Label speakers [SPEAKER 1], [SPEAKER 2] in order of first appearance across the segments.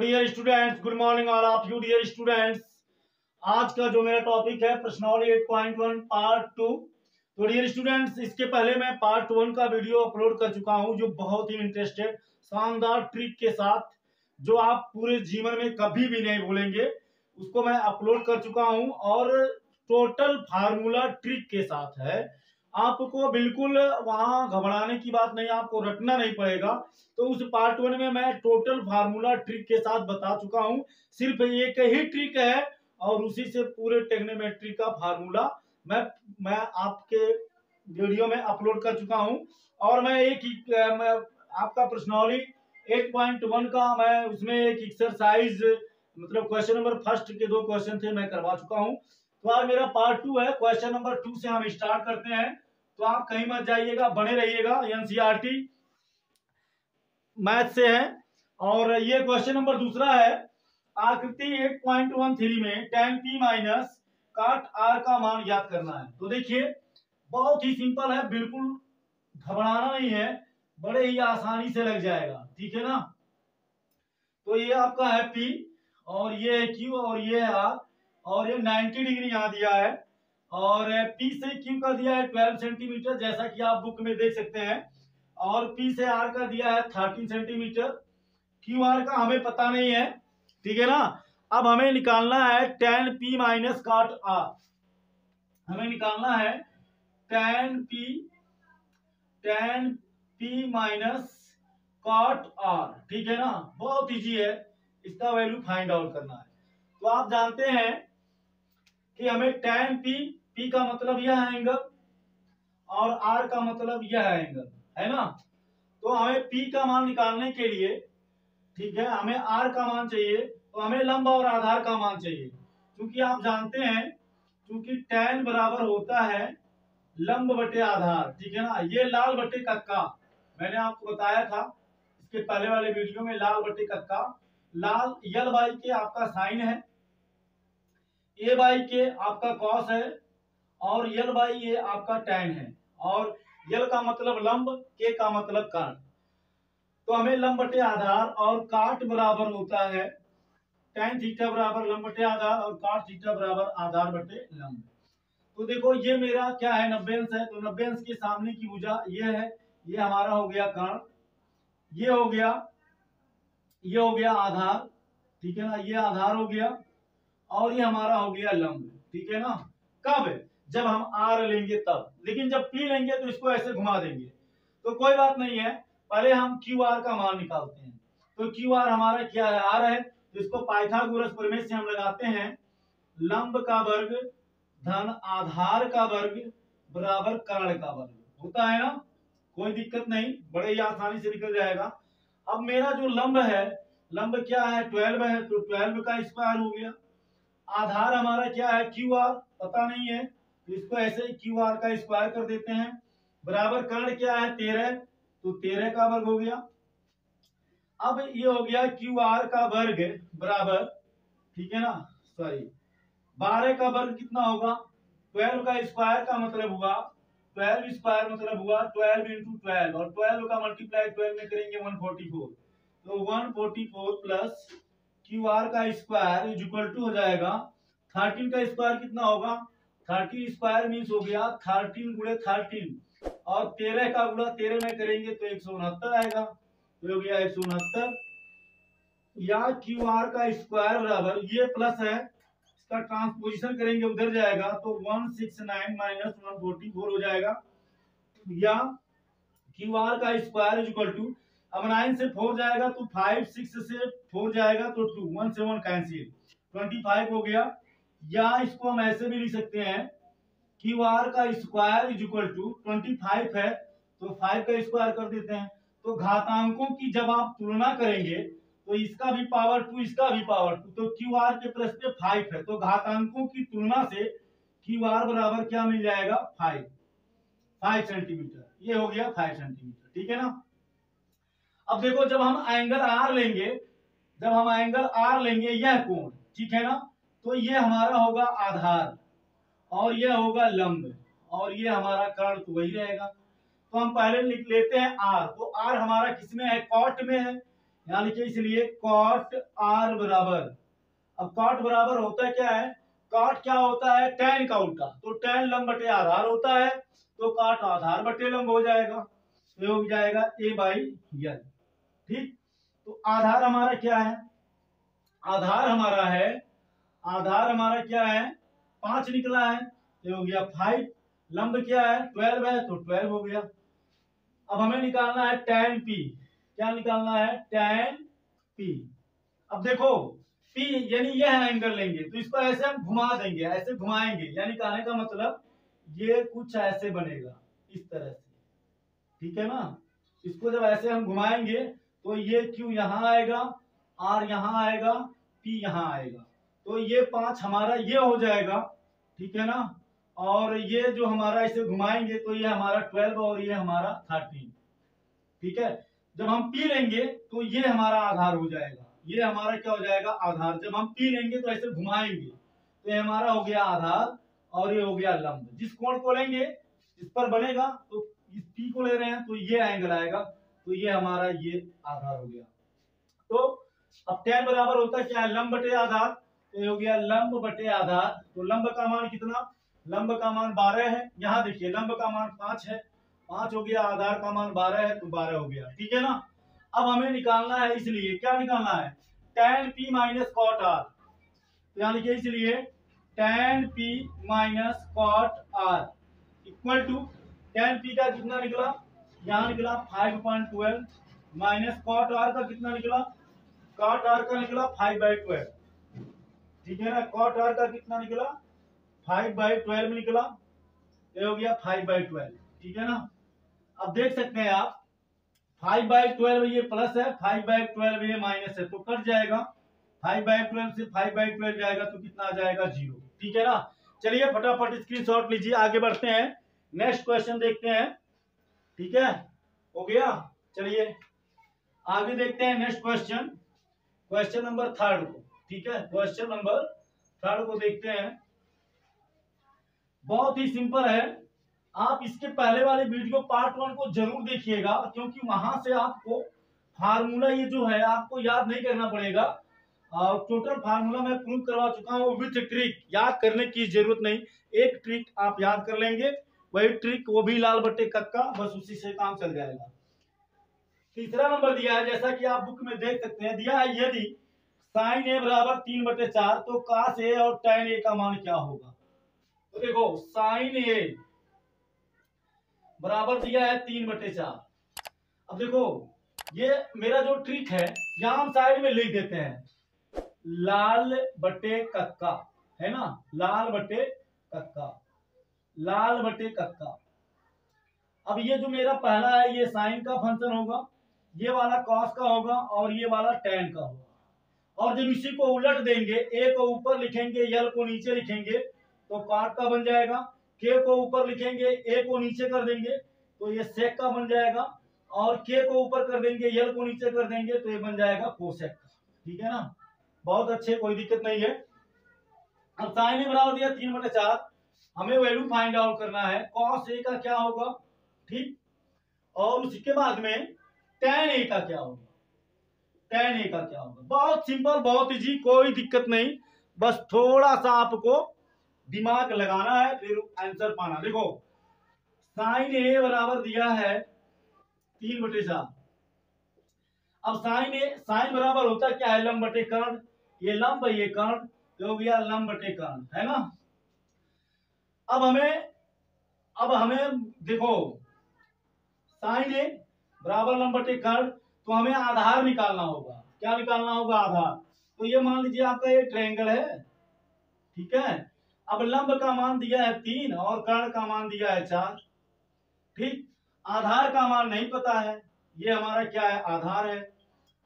[SPEAKER 1] Dear students good morning all of you dear students आज का जो मेरा टॉपिक है, प्रश्नावली 8.1 पार्ट टू तो डियर स्टूडेंट्स इसके पहले मैं पार्ट वन का वीडियो अपलोड कर चुका हूँ, जो बहुत ही इंटरेस्टेड शानदार ट्रिक के साथ, जो आप पूरे जीवन में कभी भी नहीं भूलेंगे, उसको मैं अपलोड कर चुका हूँ और टोटल फार्मूला ट्रिक के साथ है। आपको बिल्कुल वहाँ घबराने की बात नहीं, आपको रटना नहीं पड़ेगा। तो उस पार्ट वन में मैं टोटल फार्मूला ट्रिक के साथ बता चुका हूँ। सिर्फ़ एक ही ट्रिक है और उसी से पूरे टेक्नोमेट्री का फार्मूला मैं मैं आपके वीडियो में अपलोड कर चुका हूँ। और मैं एक, मैं आपका प्रश्नौली 8.1 का मैं उसमें एक एक्सरसाइज मतलब क्वेश्चन नंबर फ़र्स्ट के दो क्वेश्चन थे मैं करवा चुका हूँ। तो आज मेरा पार्ट टू है। क्वेश्चन नंबर टू से हम स्टार्ट करते हैं। तो आप कहीं मत जाइएगा, बने रहिएगा एनसीईआरटी मैथ से है। और ये क्वेश्चन नंबर दूसरा है। आकृति 8.13 में tan P minus cot R का मान याद करना है। तो देखिए, बहुत ही सिंपल है, बिल्कुल घबराना नहीं है। बड़े ही आसानी से लग जाएगा। ठीक है ना? तो ये आपका है पी और ये है क्यू और ये है आर और ये 90 डिग्री यहाँ दिया है। और पी से क्यू का दिया है 12 सेंटीमीटर, जैसा कि आप बुक में देख सकते हैं। और पी से आर का दिया है 13 सेंटीमीटर। क्यू आर का हमें पता नहीं है, ठीक है ना? अब हमें निकालना है tan P minus cot R हमें निकालना है tan P tan P minus cot R ठीक है ना? बहुत इजी है, इसका वैल्यू फाइंड आउट करना है। तो आप जानते हैं कि हमें टेन पी पी का मतलब यह एंगल और आर का मतलब यह एंगल है ना? तो हमें पी का मान निकालने के लिए, ठीक है, हमें आर का मान चाहिए तो हमें लंब और आधार का मान चाहिए। क्योंकि आप जानते हैं, क्योंकि टेन बराबर होता है लंब बटे आधार, ठीक है ना? ये लाल बटे कक्का, मैंने आपको बताया था, इसके पहले वाले वीडियो में लाल बटे कक्का, लाल यल बाई के आपका साइन है ए बाई के आपका कॉस है और यल बाई ये आपका टैन है और यल का मतलब लंब के का मतलब काट तो हमें लंब बटे आधार और काट बराबर होता है टैन थीटा बराबर लंब बटे आधार और काट थीटा बराबर आधार बटे लंब। तो देखो ये मेरा क्या है नब्बे अंश है तो नब्बे अंश के सामने की भुजा ये है, ये हमारा हो गया कर्ण ये हो गया, ये हो गया आधार, ठीक है ना, ये आधार हो गया। और ये हमारा हो गया लंब, ठीक है ना? कब? जब हम आर लेंगे तब। लेकिन जब पी लेंगे तो इसको ऐसे घुमा देंगे। तो कोई बात नहीं है, पहले हम क्यू आर का मान निकालते हैं। तो क्यू आर हमारा क्या है? आर है तो इसको पाइथागोरस प्रमेय से हम लगाते हैं। लंब का वर्ग धन आधार का वर्ग बराबर कर्ण का वर्ग। होता है ना? कोई दिक्कत नहीं, बड़े ही आसानी से निकल जाएगा। अब मेरा जो लंब है, लंब क्या है? ट्वेल्व है तो ट्वेल्व का स्क्वायर हो गया। आधार हमारा क्या है? क्यू आर पता नहीं है। तो इसको ऐसे ही क्यू आर का स्क्वायर कर देते हैं। बराबर कर्ण क्या है? तेरह। तो तेरह का वर्ग हो गया। अब ये हो गया क्यू आर का वर्ग बराबर। ठीक है ना? सॉरी बारह का वर्ग कितना होगा? ट्वेल्व का स्क्वायर का मतलब हुआ। ट्वेल्व स्क्वायर मतलब हुआ ट्वेल्व इंटू ट्वेल्व और ट्वेल्व का मल्टीप्लाई ट्वेल्व में करेंगे वन फोर्टी फोर तो one forty four plus Q R का स्क्वायर इज़ इक्वल टू हो जाएगा थर्टीन का स्क्वायर कितना होगा? थर्टी स्क्वायर मीन्स हो गया थर्टीन गुड़े थर्टीन और तेरह का गुड़ा तेरह में करेंगे तो एक सौ उनहत्तर आएगा। तो हो गया एक सौ उनहत्तर। या क्यू आर का स्क्वायर बराबर, ये प्लस है, इसका ट्रांसपोजिशन करेंगे, उधर जाएगा तो one six nine minus one forty four हो जाएगा। या क्यू आर का स्क्वायर इज़ इक्वल टू अब नाइन से फोर जाएगा तो फाइव सिक्स से फोर जाएगा तो टू वन से वन कैंसिल ट्वेंटी फाइव हो गया। या इसको हम ऐसे भी लिख सकते हैं क्यू आर का square is equal to twenty five है तो फाइव का स्क्वायर कर देते हैं। तो घातांकों की जब आप तुलना करेंगे तो इसका भी पावर टू इसका भी पावर टू तो क्यू आर के प्लस पे फाइव है। तो घातांकों की तुलना से क्यू आर बराबर क्या मिल जाएगा? फाइव फाइव सेंटीमीटर ये हो गया फाइव सेंटीमीटर ठीक है ना? अब देखो, जब हम एंगल आर लेंगे, जब हम एंगल आर लेंगे, यह कोण, ठीक है ना? तो ये हमारा होगा आधार, और यह होगा लंब, और ये हमारा कर्ण तो वही रहेगा। तो हम पहले लिख लेते हैं आर तो आर हमारा किसमें है? कॉट में है। यानी कि इसलिए कॉट आर बराबर। अब कॉट बराबर होता है क्या है? कॉट क्या होता है? टेन का उल्टा। तो टेन लंब बटे आधार होता है तो कॉट आधार बटे लंब हो जाएगा। हो जाएगा ए बाई यल ठीक? तो आधार हमारा क्या है? आधार हमारा है, आधार हमारा क्या है? पाँच निकला है, ये हो गया फाइव लंब क्या है? ट्वेल्व है तो ट्वेल्व हो गया। अब हमें निकालना है टेन पी क्या निकालना है? टेन पी अब देखो पी यानी यह एंगल लेंगे तो इसको ऐसे हम घुमा देंगे, ऐसे घुमाएँगे। यानी कहने का मतलब ये कुछ ऐसे बनेगा, इस तरह से। ठीक है ना? इसको जब ऐसे हम घुमाएँगे तो ये क्यू यहाँ आएगा आर यहाँ आएगा पी यहाँ आएगा। तो ये पाँच हमारा ये हो जाएगा, ठीक है ना? और ये जो हमारा इसे घुमाएँगे तो ये हमारा ट्वेल्व और ये हमारा थर्टीन ठीक है? जब हम पी लेंगे तो ये हमारा आधार हो जाएगा। ये हमारा क्या हो जाएगा? आधार। जब हम पी लेंगे तो ऐसे घुमाएँगे। तो ये हमारा हो गया आधार और ये हो गया लंब। जिस कोण को लेंगे, इस पर बनेगा तो इस पी को ले रहे हैं तो ये एंगल आएगा। तो ये हमारा ये आधार हो गया। तो अब टेन बराबर होता क्या? है लंब बटे आधार। तो ये हो गया लंब बटे आधार। तो लंब का मान कितना? लंब का मान बारह है। यहाँ देखिए, लंब का मान पाँच है। पाँच हो गया, आधार का मान बारह है तो बारह हो गया। ठीक है ना? अब हमें निकालना है इसलिए, क्या निकालना है? Tan P minus cot R तो यानी कि इसलिए tan P minus cot R equal to tan P का कितना निकला? यहाँ निकला five point twelve minus cot R का कितना निकला? कॉट आर का निकला फाइव बाई ट्वेल्व ठीक है ना? कॉट आर का कितना निकला? फाइव बाई ट्वेल्व निकला। ये हो गया फाइव बाई ट्वेल्व ठीक है ना? अब देख सकते हैं आप फाइव बाई ट्वेल्व ये प्लस है फाइव बाई ट्वेल्व ये माइनस है तो कट जाएगा। फाइव बाई ट्वेल्व से फाइव बाई ट्वेल्व जाएगा तो कितना आ जाएगा? ज़ीरो ठीक है ना? चलिए फटाफट स्क्रीन लीजिए, आगे बढ़ते हैं। नेक्स्ट क्वेश्चन देखते हैं। ठीक है? हो गया? चलिए, आगे देखते हैं next question question number third को, ठीक है? क्वेश्चन नंबर थर्ड को देखते हैं. बहुत ही सिंपल है. आप इसके पहले वाले वीडियो पार्ट वन को ज़रूर देखिएगा, क्योंकि वहाँ से आपको फार्मूला ये जो है, आपको याद नहीं करना पड़ेगा. टोटल फार्मूला मैं प्रूव करवा चुका हूँ विथ ट्रिक याद करने की ज़रूरत नहीं. एक ट्रिक आप याद कर लेंगे. वही ट्रिक वो भी लाल बट्टे कक्का, बस उसी से काम चल जाएगा। तीसरा नंबर दिया है, जैसा कि आप बुक में देख सकते हैं, दिया है यदि साइन ए बराबर तीन बटे चार तो कास ए और टेन ए का मान क्या होगा? तो देखो, साइन ए बराबर दिया है तीन बटे चार। अब देखो, ये मेरा जो ट्रिक है, यहाँ हम साइड में लिख देते हैं। लाल बटे कक्का, है ना? लाल बटे कक्का। लाल बटे कक्का अब ये जो मेरा पहला है, ये साइन का फ़ंक्शन होगा, ये वाला कॉस का होगा और ये वाला टेन का होगा। और जब इसी को उलट देंगे ए को ऊपर लिखेंगे यल को नीचे लिखेंगे तो काट का बन जाएगा। के को ऊपर लिखेंगे ए को नीचे कर देंगे तो ये सेक का बन जाएगा। और के को ऊपर कर देंगे यल को नीचे कर देंगे तो ये बन जाएगा कोसेक का। ठीक है ना? बहुत अच्छे, कोई दिक्कत नहीं है। अब साइन बराबर दिया, तीन बटे चार। हमें वैल्यू फाइंड आउट करना है कॉस ए का क्या होगा, ठीक? और उसके बाद में टेन ए का क्या होगा? टेन ए का क्या होगा? बहुत सिंपल बहुत इजी कोई दिक्कत नहीं। बस थोड़ा सा आपको दिमाग लगाना है, फिर आंसर पाना। देखो साइन ए बराबर दिया है तीन बटे चार। अब साइन ए साइन बराबर होता क्या है? लंब बटे कर्ण। ये लंब ये कर्ण हो गया लंब बटे कर्ण, है ना? अब हमें अब हमें देखो, साइन ए बराबर लंब बटे कर्ण तो हमें आधार निकालना होगा। क्या निकालना होगा आधार? तो ये मान लीजिए आपका ये ट्रायंगल है, ठीक है? अब लंब का मान दिया है तीन और कर्ण का मान दिया है चार, ठीक? आधार का मान नहीं पता है, ये हमारा क्या है? आधार है।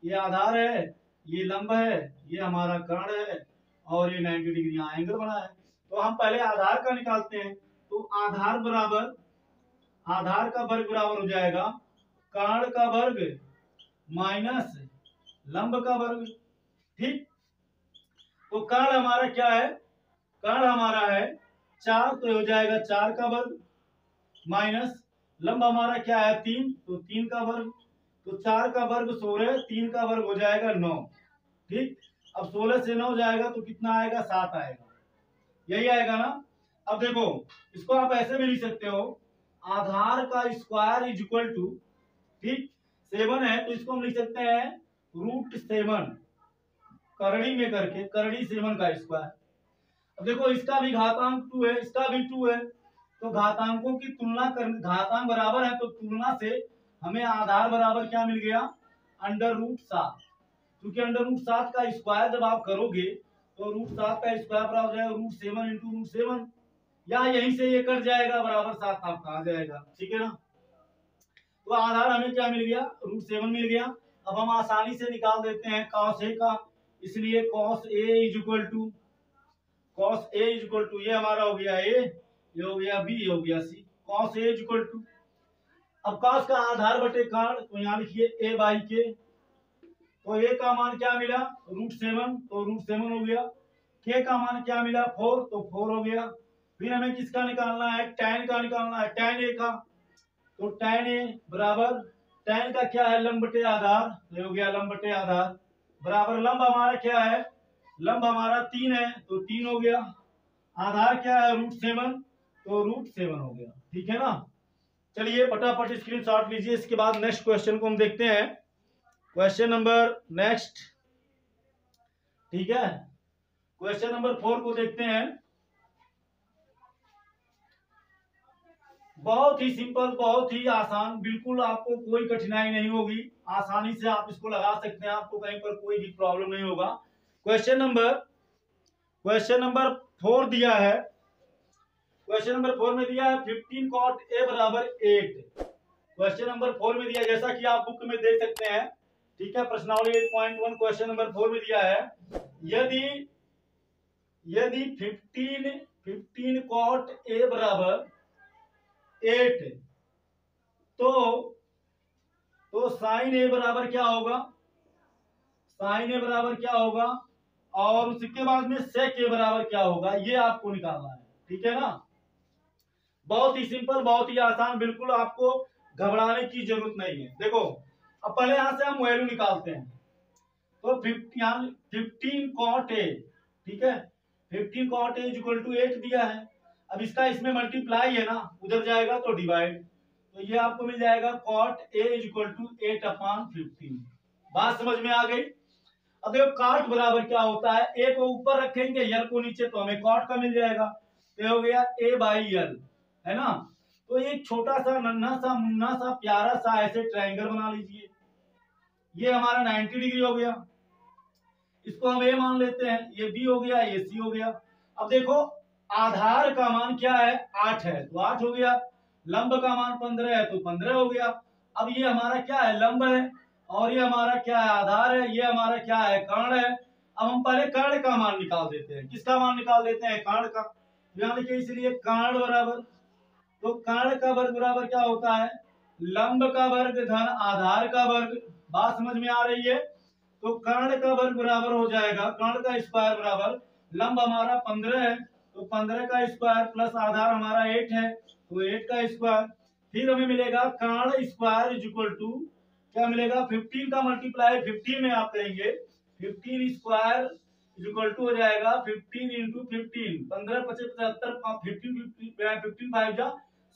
[SPEAKER 1] ये आधार है, ये लंब है, ये हमारा कर्ण है, और ये 90 डिग्री एंगल बना है। तो हम पहले आधार का निकालते हैं। तो आधार बराबर, आधार का वर्ग बराबर हो जाएगा कर्ण का वर्ग माइनस लंब का वर्ग। ठीक? तो कर्ण हमारा क्या है? कर्ण हमारा है चार तो हो जाएगा चार का वर्ग माइनस लंब हमारा क्या है? तीन तो तीन का वर्ग। तो चार का वर्ग सोलह, तीन का वर्ग हो जाएगा नौ। ठीक? अब सोलह से नौ जाएगा तो कितना आएगा? सात आएगा। यही आएगा ना? अब देखो, इसको आप ऐसे भी लिख सकते हो, आधार का स्क्वायर इज़ इक्वल टू ठीक? सेवन है तो इसको हम लिख सकते हैं रूट सेवन करणी में करके, करणी सेवन का स्क्वायर अब देखो, इसका भी घातांक टू है, इसका भी टू है तो घातांकों की तुलना कर, घातांक बराबर है तो तुलना से हमें आधार बराबर क्या मिल गया? अंडर रूट सात। क्योंकि अंडर रूट सात का स्क्वायर जब आप करोगे तो रूट सात का स्क्वायर बराबर जाएगा root seven into root seven. या यहीं से ये कट जाएगा बराबर सात आपका आ जाएगा? ठीक है ना? तो आधार हमें क्या मिल गया? रूट सेवन मिल गया। अब हम आसानी से निकाल देते हैं कॉस ए का। इसलिए cos A is equal to cos A is equal to ये हमारा हो गया ए ये हो गया बी हो गया C cos A is equal to अब कॉस का आधार बटे कांड तो यहाँ लिखिए ए बाई के तो ए का मान क्या मिला? रूट सेवन तो रूट सेवन हो गया। के का मान क्या मिला? फोर तो फोर हो गया। फिर हमें किसका निकालना है? टेन का निकालना है। टेन ए का। तो टेन ए बराबर टेन का क्या है? लंब बटे आधार। तो हो गया लंब बटे आधार। बराबर लंब हमारा क्या है? लंब हमारा तीन है तो तीन हो गया। आधार क्या है? रूट सेवन तो रूट सेवन हो गया। ठीक है ना? चलिए फटाफट स्क्रीन शॉट लीजिए। इसके बाद नेक्स्ट क्वेश्चन को हम देखते हैं। क्वेश्चन नंबर नेक्स्ट ठीक है? क्वेश्चन नंबर फोर को देखते हैं। बहुत ही सिंपल बहुत ही आसान, बिल्कुल आपको कोई कठिनाई नहीं होगी। आसानी से आप इसको लगा सकते हैं, आपको कहीं पर कोई भी प्रॉब्लम नहीं होगा। Question number question number four दिया है। क्वेश्चन नंबर फोर में दिया है फिफ्टीन कॉट ए बराबर एट क्वेश्चन नंबर फोर में दिया जैसा कि आप बुक में देख सकते हैं। ठीक है, प्रश्नावली eight point one question number four में दिया है। यदि यदि फिफ्टीन फिफ्टीन कॉट ए बराबर एट तो तो साइन ए बराबर क्या होगा? साइन ए बराबर क्या होगा? और उसके बाद में सेक के बराबर क्या होगा? ये आपको निकालना है, ठीक है ना? बहुत ही सिंपल बहुत ही आसान, बिल्कुल आपको घबराने की ज़रूरत नहीं है। देखो अब पहले यहाँ से हम वैल्यू निकालते हैं। तो फिफ्टीन कॉट ए ठीक है? Fifteen cot A equal to eight दिया है। अब इसका इसमें मल्टीप्लाई है ना, उधर जाएगा तो डिवाइड तो ये आपको मिल जाएगा cot A is equal to eight upon fifteen बात समझ में आ गई? अब देखो काट बराबर क्या होता है? ए को ऊपर रखेंगे यल को नीचे तो हमें कॉट का मिल जाएगा। तो हो गया ए बाई यल है ना? तो एक छोटा सा, नन्हा सा, मुन्ना सा, प्यारा सा ऐसे ट्रायंगल बना लीजिए। ये हमारा 90 डिग्री हो गया। इसको हम ए मान लेते हैं, ये बी हो गया, ये सी हो गया। अब देखो, आधार का मान क्या है? आठ है तो आठ हो गया। लंब का मान पंद्रह है तो पंद्रह हो गया। अब ये हमारा क्या है? लंब है, और ये हमारा क्या है? आधार है, ये हमारा क्या है? कर्ण है। अब हम पहले कर्ण का मान निकाल देते हैं। किसका मान निकाल देते हैं? कर्ण का। यहाँ देखिए इसलिए कर्ण बराबर तो कर्ण का वर्ग बराबर क्या होता है? लंब का वर्ग धन आधार का वर्ग। बात समझ में आ रही है? तो कर्ण का वर्ग बराबर हो जाएगा, कर्ण का स्क्वायर बराबर। लंब हमारा पंद्रह है तो पंद्रह का स्क्वायर प्लस आधार हमारा एट है तो एट का स्क्वायर फिर हमें मिलेगा कर्ण स्क्वायर इज़ इक्वल टू क्या मिलेगा? 15 का मल्टीप्लाई 15 में आप करेंगे 15 स्क्वायर इज़ इक्वल टू हो जाएगा 15 इंटू फिफ्टीन पंद्रह, पच्चीस, पचहत्तर फिफ्टीन फिफ्टीन फाइव जा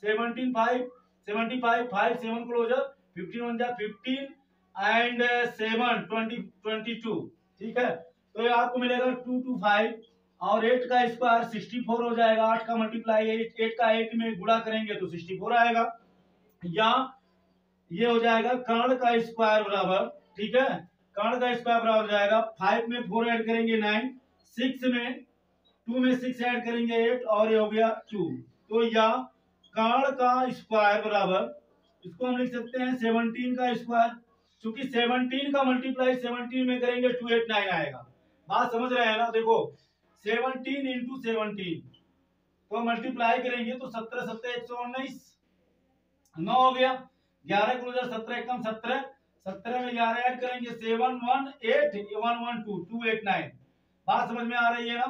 [SPEAKER 1] seventeen five seventy five five seven closure fifteen one जा fifteen and seven twenty twenty two ठीक है? तो ये आपको मिलेगा टू टू फाइव और एट का स्क्वायर सिक्सटी फोर हो जाएगा। आठ का मल्टीप्लाई एट एट का एट में गुड़ा करेंगे तो सिक्सटी फोर आएगा। या ये हो जाएगा कर्ण का स्क्वायर बराबर, ठीक है? कर्ण का स्क्वायर बराबर हो जाएगा। फाइव में फोर ऐड करेंगे नाइन सिक्स में टू में सिक्स ऐड करेंगे एट और ये हो गया टू तो या कर्ण का स्क्वायर बराबर, इसको हम लिख सकते हैं सेवनटीन का स्क्वायर क्योंकि सेवनटीन का मल्टीप्लाई सेवनटीन में करेंगे टू एट नाइन आएगा। बात समझ रहे हैं ना? देखो, सेवनटीन इंटू सेवनटीन तो मल्टीप्लाई करेंगे तो सत्रह सत्रह, एक सौ उन्नीस, नौ हो गया। ग्यारह को सत्रह एकम सत्रह। सत्रह में ग्यारह ऐड करेंगे seven one eight one one two two eight nine बात समझ में आ रही है ना?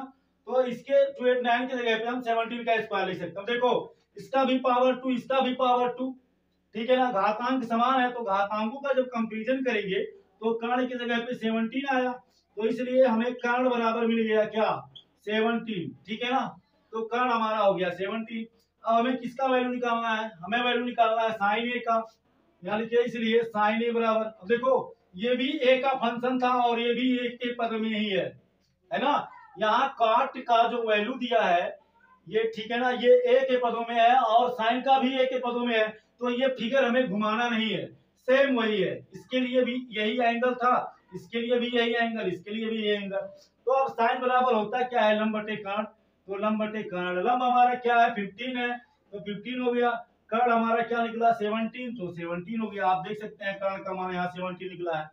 [SPEAKER 1] तो इसके टू एट नाइन की जगह पे हम सेवनटीन का स्क्वायर लिख सकते हैं। देखो, इसका भी पावर टू इसका भी पावर टू ठीक है ना? घातांक समान है तो घातांकों का जब कंपेरिजन करेंगे तो कर्ण की जगह पे सेवनटीन आया। तो इसलिए हमें कर्ण बराबर मिल गया क्या? सेवनटीन ठीक है ना? तो कर्ण हमारा हो गया सेवनटीन अब हमें किसका वैल्यू निकालना है? हमें वैल्यू निकालना है साइन ए का। यानी कि इसलिए साइन ए बराबर। अब देखो, ये भी ए का फ़ंक्शन था और ये भी एक के पद में ही है। है ना? यहाँ काट का जो वैल्यू दिया है, ये ठीक है ना? ये ए के पदों में है और साइन का भी ए के पदों में है। तो ये फिगर हमें घुमाना नहीं है। सेम वही है। इसके लिए भी यही एंगल था। इसके लिए भी यही एंगल इसके लिए भी यही एंगल तो अब साइन बराबर होता क्या है? लंब बटे कर्ण तो लंब बटे कर्ण लंब हमारा क्या है? फिफ्टीन है। तो फिफ्टीन हो गया। कर्ण हमारा क्या निकला? सेवनटीन तो सेवनटीन हो गया। आप देख सकते हैं कर्ण का मान यहाँ सेवनटीन निकला है।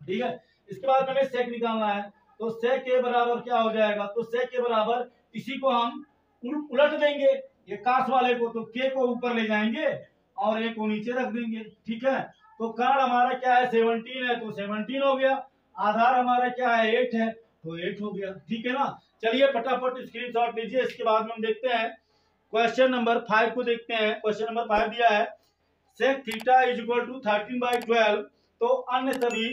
[SPEAKER 1] ठीक है? इसके बाद हमें सेक निकालना है। तो सेक के बराबर क्या हो जाएगा? तो सेक के बराबर इसी को हम उलट देंगे। ये काश वाले को तो के को ऊपर ले जाएँगे। और एक को नीचे रख देंगे, ठीक है? तो कर्ण हमारा क्या है? सेवनटीन है तो सेवनटीन हो गया। आधार हमारा क्या है? एट है तो एट हो गया, ठीक है ना? चलिए फटाफट स्क्रीन शॉट लीजिए, इसके बाद में हम देखते हैं। क्वेश्चन नंबर फाइव को देखते हैं। क्वेश्चन नंबर फाइव दिया है। Sec theta is equal to thirteen by twelve तो अन्य सभी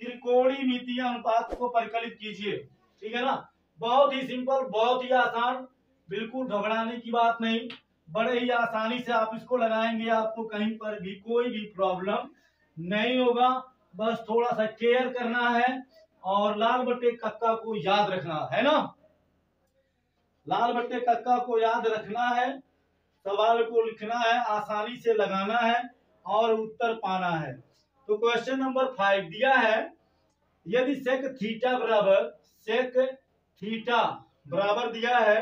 [SPEAKER 1] त्रिकोणीय मितीय अनुपात को परिकलित कीजिए, ठीक है ना? बहुत ही सिंपल बहुत ही आसान, बिल्कुल घबराने की बात नहीं। बड़े ही आसानी से आप इसको लगाएँगे, आपको कहीं पर भी कोई भी प्रॉब्लम नहीं होगा। बस थोड़ा सा केयर करना है और लाल बट्टे कक्का को याद रखना है ना? लाल बट्टे कक्का को याद रखना है, सवाल को लिखना है, आसानी से लगाना है और उत्तर पाना है। तो क्वेश्चन नंबर फाइव दिया है, यदि सेक थीटा बराबर सेक थीटा बराबर दिया है,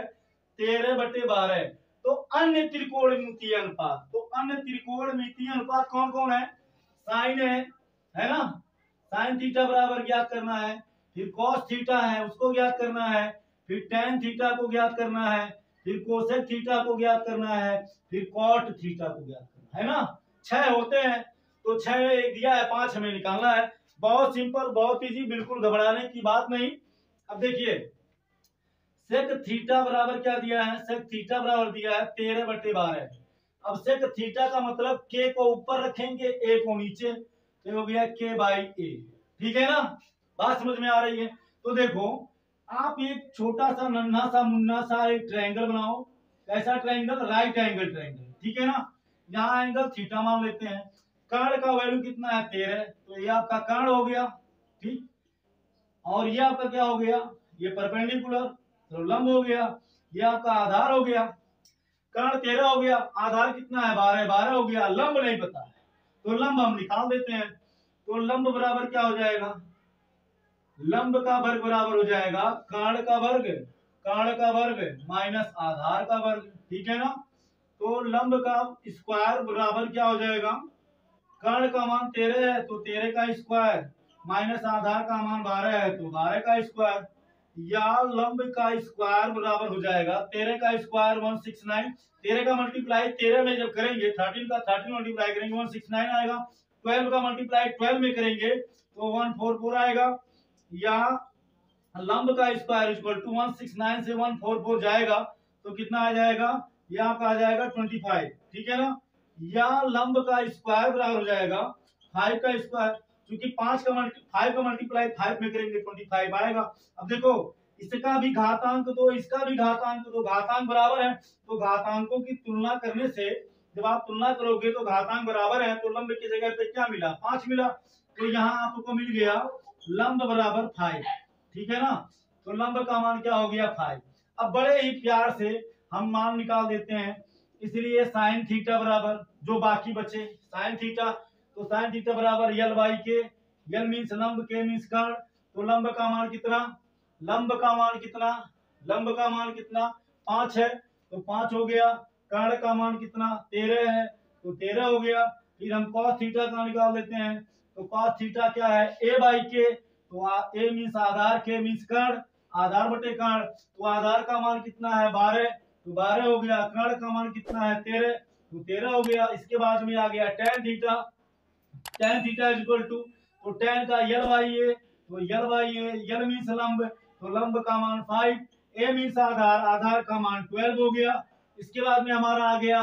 [SPEAKER 1] तेरह बटे बारह तो अन्य त्रिकोण मितीय अनुपात। तो अन्य त्रिकोण अनुपात कौन कौन है? साइन है है ना? साइन थीटा बराबर ज्ञात करना है, फिर कॉस थीटा है, उसको ज्ञात करना है, फिर टेन थीटा को ज्ञात करना है, फिर कोसेक थीटा को ज्ञात करना है, फिर कॉट थीटा को ज्ञात करना है ना? छह होते हैं तो छह एक दिया है, पाँच हमें निकालना है। बहुत सिंपल बहुत इजी बिल्कुल घबराने की बात नहीं। अब देखिए सेक थीटा बराबर क्या दिया है? सेक थीटा बराबर दिया है तेरह बटे बारह अब सेक थीटा का मतलब के को ऊपर रखेंगे ए को नीचे तो हो गया के बाई ए ठीक है ना? बात समझ में आ रही है? तो देखो, आप एक छोटा सा, नन्हा सा, मुन्ना सा एक ट्रायंगल बनाओ। कैसा ट्रायंगल राइट एंगल ट्रायंगल ठीक है ना? यहाँ एंगल थीटा मान लेते हैं। कर्ण का वैल्यू कितना है? तेरह तो ये आपका कर्ण हो गया। ठीक? और ये आपका क्या हो गया? ये परपेंडिकुलर लंब हो गया, ये आपका आधार हो गया कर्ण तेरह हो गया, आधार कितना है? बारह बारह हो गया, लंब नहीं पता है। तो लंब हम निकाल देते हैं तो लंब बराबर क्या हो जाएगा? लंब का वर्ग बराबर हो जाएगा कर्ण का वर्ग कर्ण का वर्ग माइनस आधार का वर्ग, ठीक है ना? तो लंब का स्क्वायर बराबर क्या हो जाएगा? कर्ण का मान तेरह है तो तेरह का स्क्वायर माइनस आधार का मान बारह है तो बारह का स्क्वायर। या लंब का स्क्वायर बराबर हो जाएगा। तेरह का स्क्वायर वन सिक्स नाइन तेरह का मल्टीप्लाई तेरह में जब करेंगे थर्टीन का थर्टीन मल्टीप्लाई करेंगे वन सिक्स नाइन आएगा। ट्वेल्व का मल्टीप्लाई ट्वेल्व में करेंगे तो वन फोर फोर आएगा। या लंब का square equal to one six nine से वन फोर फोर जाएगा तो कितना आ जाएगा? यहाँ का आ जाएगा ट्वेंटी फाइव ठीक है ना? या लंब का स्क्वायर बराबर हो जाएगा फाइव का स्क्वायर क्योंकि पाँच का मल्टी फाइव का मल्टीप्लाई फाइव में करेंगे ट्वेंटी फाइव आएगा। अब देखो, इसका भी घातांक दो, इसका भी घातांक दो, घातांक बराबर है। तो घातांकों की तुलना करने से, जब आप तुलना करोगे तो घातांक बराबर है तो लंब की जगह पे क्या मिला? पाँच मिला। तो यहाँ आपको मिल गया लंब बराबर फाइव ठीक है ना? तो लंब का मान क्या हो गया फाइव अब बड़े ही प्यार से हम मान निकाल देते हैं। इसलिए साइन थीटा बराबर, जो बाकी बचे साइन थीटा तो साइन थीटा बराबर यल बाई के यल मीन्स लंब के मीन्स कर्ण तो लंब का मान कितना? लंब का मान कितना? लंब का मान कितना? पाँच है तो पाँच हो गया। कर्ण का मान कितना? तेरह है तो तेरह हो गया। फिर हम कॉस थीटा का निकाल देते हैं? तो कॉस थीटा क्या है? ए बाई के तो ए मीन्स आधार के मीन्स कर्ण आधार बटे कर्ण तो आधार का मान कितना है? बारह तो बारह हो गया। कर्ण का मान कितना है? तेरह तो तेरह हो गया। इसके बाद में आ गया tan theta. Tan theta is equal to तो टेन का यल वाई ए तो यल वाई ए यल मीन्स लंब तो लंब का मान फाइव ए मीन्स आधार आधार का मान ट्वेल्व हो गया। इसके बाद में हमारा आ गया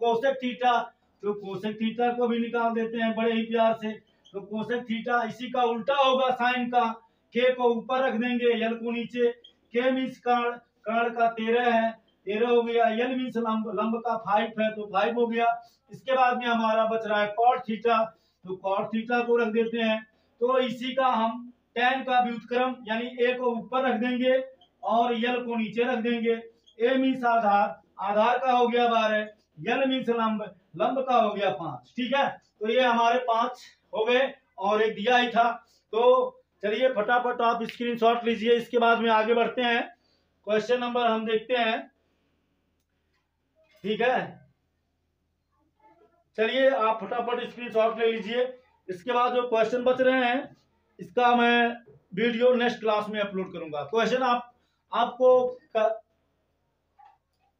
[SPEAKER 1] कोसेक थीटा तो कोसेक थीटा को भी निकाल देते हैं बड़े ही प्यार से। तो कोसेक थीटा इसी का उल्टा होगा साइन का। के को ऊपर रख देंगे यल को नीचे। के मीन्स कर्ण कर्ण का तेरह है। तेरह हो गया। यल मीन्स लंब लंब का फाइव है तो फाइव हो गया। इसके बाद में हमारा बच रहा है कॉट थीटा तो कॉट थीटा को रख देते हैं। तो इसी का हम टेन का व्युतक्रम यानी ए को ऊपर रख देंगे और यल को नीचे रख देंगे। ए मीन्स आधार आधार का हो गया बारह यल मीन्स लंब लंब का हो गया पाँच, ठीक है? तो ये हमारे पाँच हो गए और एक दिया ही था। तो चलिए फटाफट आप स्क्रीनशॉट लीजिए, इसके बाद में आगे बढ़ते हैं। क्वेश्चन नंबर हम देखते हैं। ठीक है? चलिए आप फटाफट स्क्रीनशॉट ले लीजिए। इसके बाद जो क्वेश्चन बच रहे हैं, इसका मैं वीडियो नेक्स्ट क्लास में अपलोड करूँगा। क्वेश्चन आप, आपको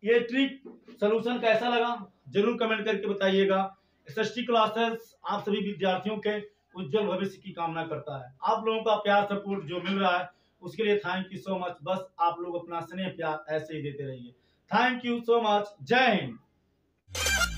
[SPEAKER 1] ये ट्रिक सोल्यूशन कैसा लगा, ज़रूर कमेंट करके बताइएगा। एस क्लासेस आप सभी विद्यार्थियों के उज्जवल भविष्य की कामना करता है। आप लोगों का प्यार, सपोर्ट जो मिल रहा है, उसके लिए थैंक यू सो मच बस आप लोग अपना स्नेह, प्यार ऐसे ही देते रहिए। थैंक यू सो मच जय हिंद।